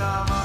come